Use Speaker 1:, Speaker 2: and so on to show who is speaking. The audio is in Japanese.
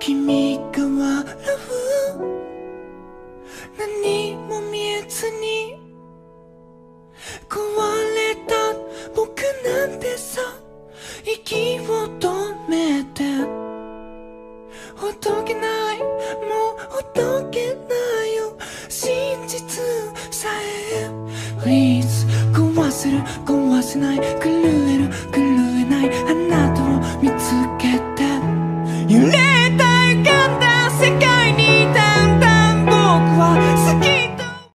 Speaker 1: 君が笑う。何も見えずに。壊れた僕なんてさ。息を止めて。ほどけない。もうほどけないよ。真実さえ。Please 壊せる壊せない。狂える狂えない。あなたを見つけて。揺れ